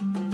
Bye.